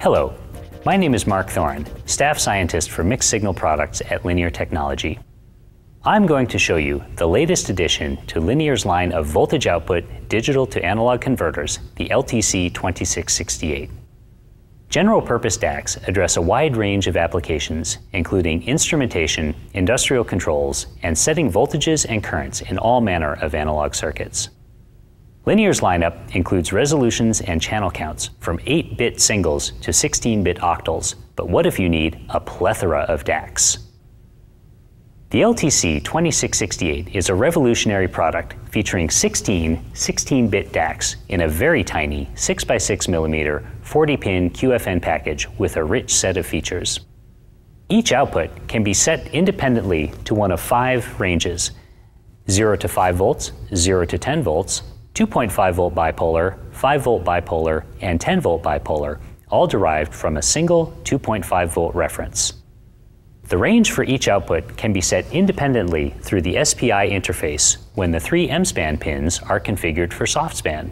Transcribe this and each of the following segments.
Hello, my name is Mark Thoren, staff scientist for mixed signal products at Linear Technology. I'm going to show you the latest addition to Linear's line of voltage output digital to analog converters, the LTC2668. General purpose DACs address a wide range of applications, including instrumentation, industrial controls, and setting voltages and currents in all manner of analog circuits. Linear's lineup includes resolutions and channel counts from 8-bit singles to 16-bit octals, but what if you need a plethora of DACs? The LTC 2668 is a revolutionary product featuring 16 16-bit DACs in a very tiny 6x6mm 40-pin QFN package with a rich set of features. Each output can be set independently to one of five ranges 0 to 5 volts, 0 to 10 volts, 2.5 volt bipolar, 5 volt bipolar, and 10 volt bipolar, all derived from a single 2.5 volt reference. The range for each output can be set independently through the SPI interface when the three M-span pins are configured for SoftSpan.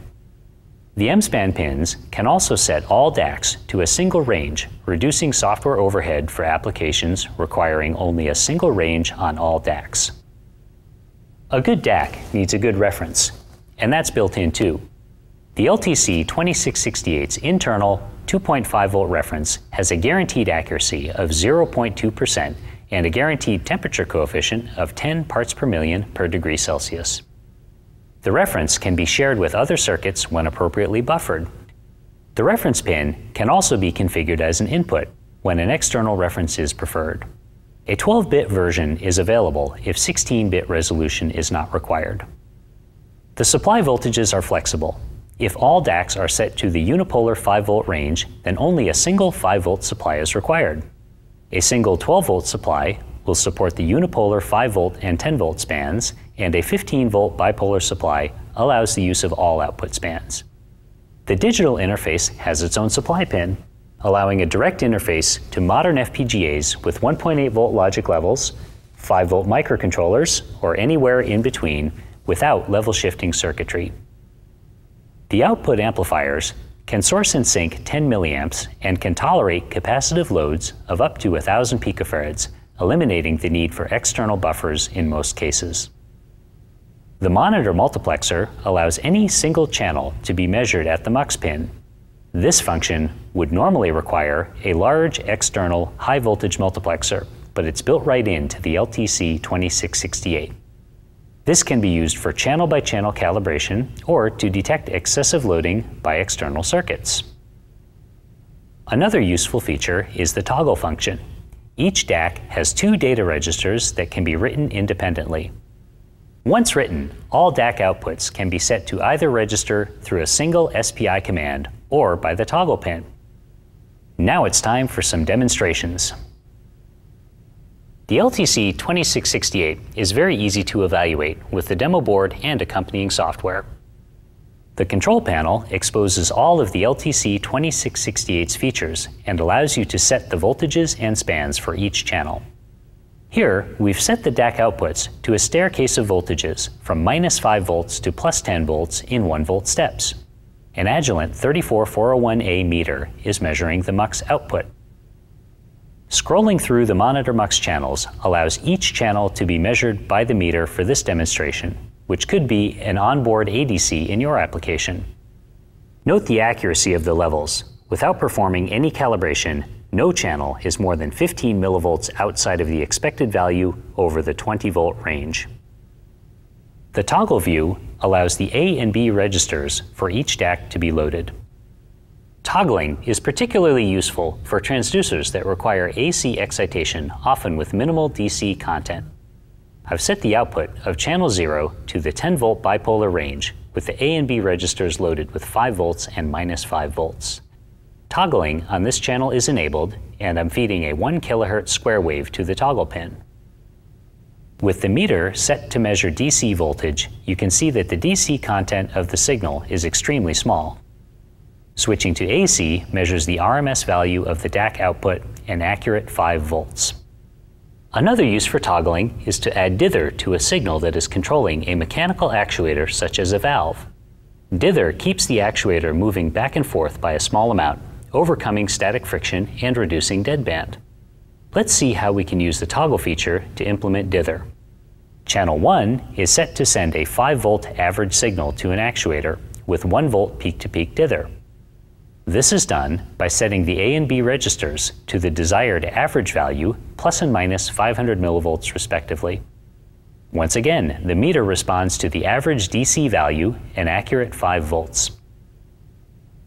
The M-span pins can also set all DACs to a single range, reducing software overhead for applications requiring only a single range on all DACs. A good DAC needs a good reference, and that's built in too. The LTC 2668's internal 2.5 volt reference has a guaranteed accuracy of 0.2% and a guaranteed temperature coefficient of 10 parts per million per degree Celsius. The reference can be shared with other circuits when appropriately buffered. The reference pin can also be configured as an input when an external reference is preferred. A 12-bit version is available if 16-bit resolution is not required. The supply voltages are flexible, if all DACs are set to the unipolar 5 volt range, then only a single 5 volt supply is required. A single 12 volt supply will support the unipolar 5 volt and 10 volt spans, and a 15 volt bipolar supply allows the use of all output spans. The digital interface has its own supply pin, allowing a direct interface to modern FPGAs with 1.8 volt logic levels, 5 volt microcontrollers, or anywhere in between without level shifting circuitry. The output amplifiers can source and sink 10 milliamps and can tolerate capacitive loads of up to 1000 picofarads, eliminating the need for external buffers in most cases. The monitor multiplexer allows any single channel to be measured at the mux pin. This function would normally require a large external high voltage multiplexer, but it's built right into the LTC 2668. This can be used for channel-by-channel calibration or to detect excessive loading by external circuits. Another useful feature is the toggle function. Each DAC has two data registers that can be written independently. Once written, all DAC outputs can be set to either register through a single SPI command or by the toggle pin. Now it's time for some demonstrations. The LTC 2668 is very easy to evaluate with the demo board and accompanying software. The control panel exposes all of the LTC 2668's features and allows you to set the voltages and spans for each channel. Here, we've set the DAC outputs to a staircase of voltages from minus 5 volts to plus 10 volts in 1 volt steps. An Agilent 34401A meter is measuring the MUX output. Scrolling through the Monitor MUX channels allows each channel to be measured by the meter for this demonstration, which could be an onboard ADC in your application. Note the accuracy of the levels. Without performing any calibration, no channel is more than 15 millivolts outside of the expected value over the 20 volt range. The toggle view allows the A and B registers for each DAC to be loaded. Toggling is particularly useful for transducers that require AC excitation, often with minimal DC content. I've set the output of channel 0 to the 10 volt bipolar range with the A and B registers loaded with 5 volts and minus 5 volts. Toggling on this channel is enabled and I'm feeding a 1 kHz square wave to the toggle pin. With the meter set to measure DC voltage, you can see that the DC content of the signal is extremely small. Switching to AC measures the RMS value of the DAC output an accurate 5 volts. Another use for toggling is to add dither to a signal that is controlling a mechanical actuator such as a valve. Dither keeps the actuator moving back and forth by a small amount, overcoming static friction and reducing deadband. Let's see how we can use the toggle feature to implement dither. Channel 1 is set to send a 5 volt average signal to an actuator with 1 volt peak-to-peak -peak dither. This is done by setting the A and B registers to the desired average value plus and minus 500 millivolts respectively. Once again, the meter responds to the average DC value, an accurate 5 volts.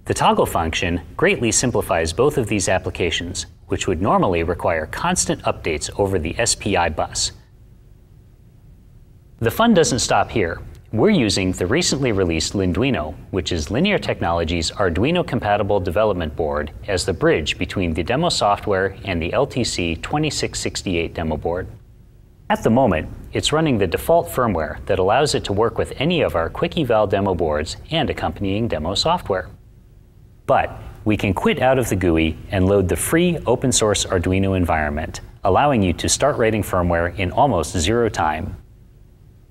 The toggle function greatly simplifies both of these applications, which would normally require constant updates over the SPI bus. The fun doesn't stop here. We're using the recently released Linduino, which is Linear Technology's Arduino-compatible development board, as the bridge between the demo software and the LTC 2668 demo board. At the moment, it's running the default firmware that allows it to work with any of our quick eval demo boards and accompanying demo software. But we can quit out of the GUI and load the free open source Arduino environment, allowing you to start writing firmware in almost zero time.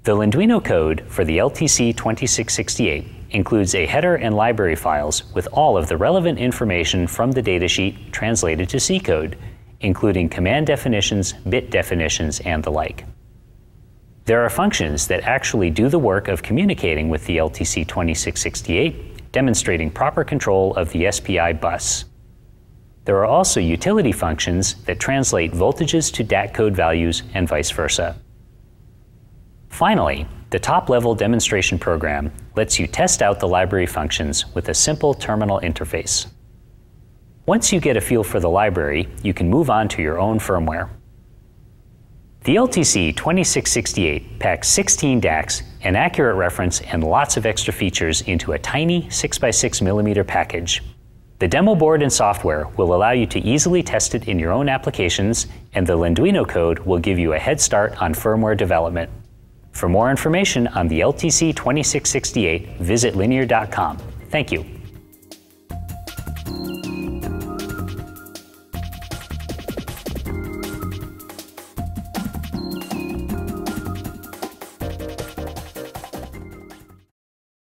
The Linduino code for the LTC2668 includes a header and library files with all of the relevant information from the datasheet translated to C code, including command definitions, bit definitions, and the like. There are functions that actually do the work of communicating with the LTC2668, demonstrating proper control of the SPI bus. There are also utility functions that translate voltages to DAC code values and vice versa. Finally, the top-level demonstration program lets you test out the library functions with a simple terminal interface. Once you get a feel for the library, you can move on to your own firmware. The LTC 2668 packs 16 DACs, an accurate reference, and lots of extra features into a tiny 6x6mm package. The demo board and software will allow you to easily test it in your own applications, and the Linduino code will give you a head start on firmware development. For more information on the LTC 2668, visit linear.com. Thank you.